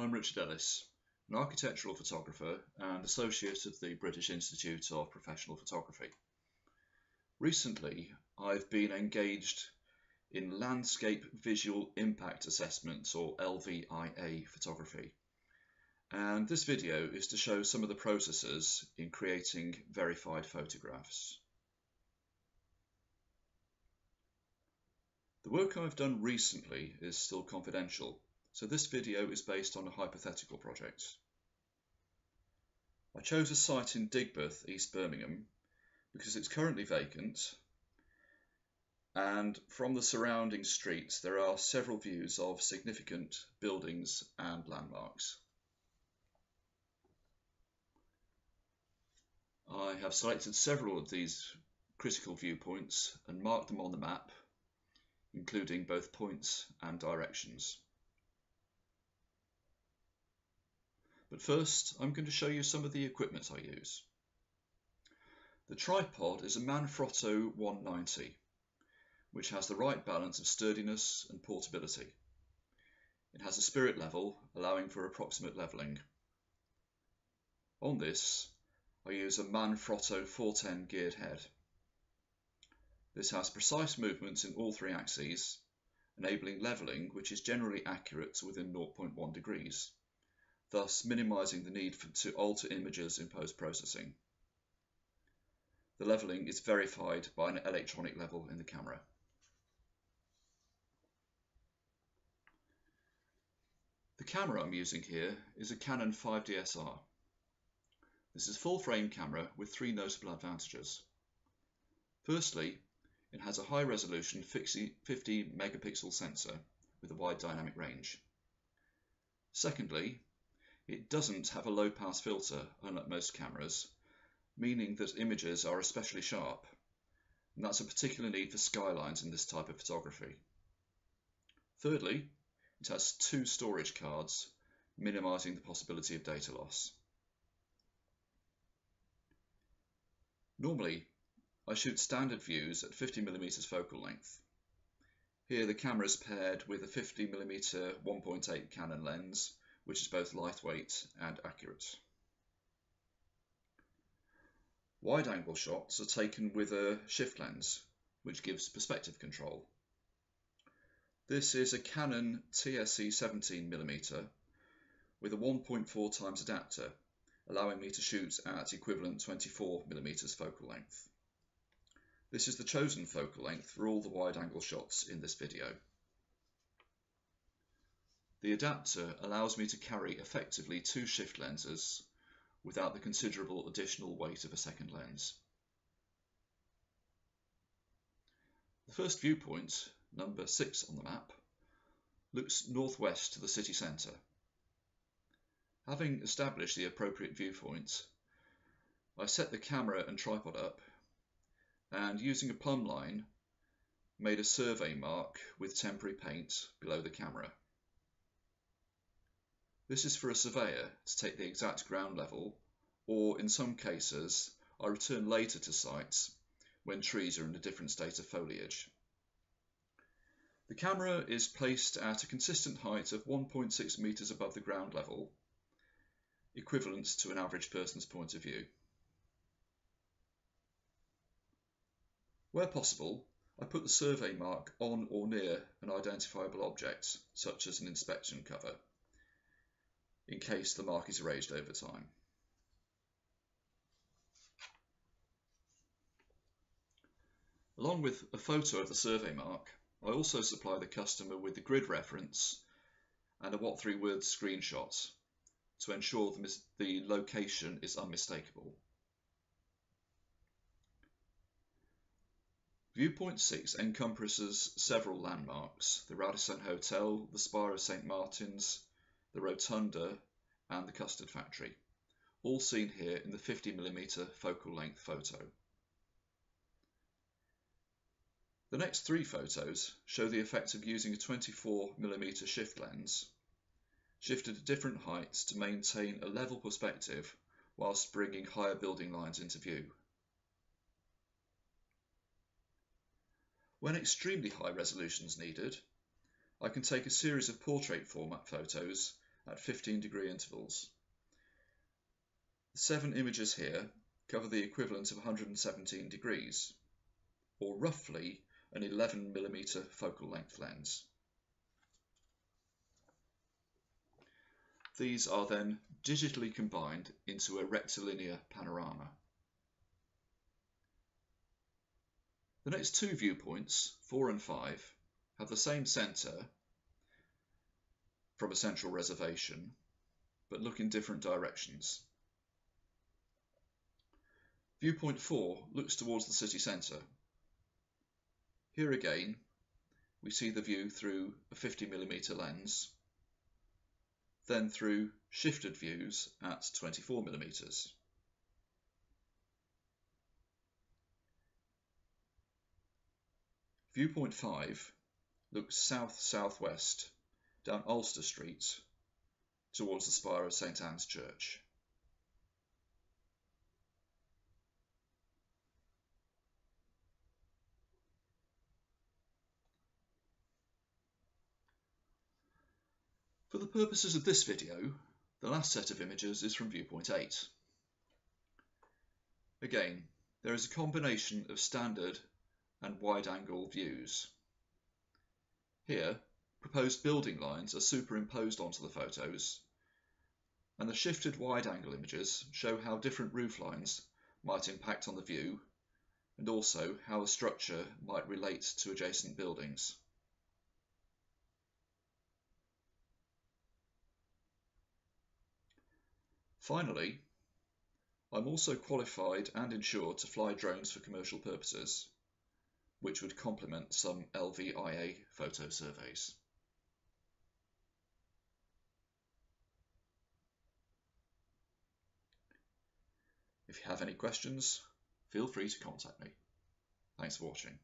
I'm Richard Ellis, an architectural photographer and associate of the British Institute of Professional Photography. Recently, I've been engaged in landscape visual impact assessment or LVIA photography. And this video is to show some of the processes in creating verified photographs. The work I've done recently is still confidential, so this video is based on a hypothetical project. I chose a site in Digbeth, East Birmingham, because it's currently vacant and from the surrounding streets there are several views of significant buildings and landmarks. I have selected several of these critical viewpoints and marked them on the map, including both points and directions. But first, I'm going to show you some of the equipment I use. The tripod is a Manfrotto 190, which has the right balance of sturdiness and portability. It has a spirit level, allowing for approximate levelling. On this, I use a Manfrotto 410 geared head. This has precise movements in all three axes, enabling levelling which is generally accurate to within 0.1 degrees thus minimizing the need for, to alter images in post-processing. The leveling is verified by an electronic level in the camera. The camera I'm using here is a Canon 5DSR. This is a full frame camera with three notable advantages. Firstly, it has a high resolution 50 megapixel sensor with a wide dynamic range. Secondly, it doesn't have a low pass filter, unlike most cameras, meaning that images are especially sharp. And that's a particular need for skylines in this type of photography. Thirdly, it has two storage cards, minimizing the possibility of data loss. Normally, I shoot standard views at 50mm focal length. Here the camera is paired with a 50mm 1.8 Canon lens which is both lightweight and accurate. Wide-angle shots are taken with a shift lens, which gives perspective control. This is a Canon TS-E 17mm with a 1.4 times adapter, allowing me to shoot at equivalent 24mm focal length. This is the chosen focal length for all the wide-angle shots in this video. The adapter allows me to carry effectively two shift lenses without the considerable additional weight of a second lens. The first viewpoint, number 6 on the map, looks northwest to the city centre. Having established the appropriate viewpoint, I set the camera and tripod up and using a plumb line made a survey mark with temporary paint below the camera. This is for a surveyor to take the exact ground level, or in some cases, I return later to sites when trees are in a different state of foliage. The camera is placed at a consistent height of 1.6 metres above the ground level, equivalent to an average person's point of view. Where possible, I put the survey mark on or near an identifiable object, such as an inspection cover in case the mark is erased over time. Along with a photo of the survey mark, I also supply the customer with the grid reference and a what3words screenshot to ensure the, the location is unmistakable. Viewpoint 6 encompasses several landmarks, the Radisson Hotel, the Spire of St Martin's, the Rotunda and the Custard Factory, all seen here in the 50mm focal length photo. The next three photos show the effect of using a 24mm shift lens, shifted at different heights to maintain a level perspective whilst bringing higher building lines into view. When extremely high resolution is needed, I can take a series of portrait format photos at 15 degree intervals. The seven images here cover the equivalent of 117 degrees, or roughly an 11 millimeter focal length lens. These are then digitally combined into a rectilinear panorama. The next two viewpoints, 4 and 5, have the same centre from a central reservation, but look in different directions. Viewpoint 4 looks towards the city centre. Here again, we see the view through a 50mm lens, then through shifted views at 24mm. Viewpoint 5 looks south-southwest down Alcester Street towards the spire of St Anne's Church. For the purposes of this video, the last set of images is from viewpoint 8. Again, there is a combination of standard and wide-angle views. Here, proposed building lines are superimposed onto the photos, and the shifted wide-angle images show how different roof lines might impact on the view, and also how a structure might relate to adjacent buildings. Finally, I'm also qualified and insured to fly drones for commercial purposes which would complement some LVIA photo surveys. If you have any questions, feel free to contact me. Thanks for watching.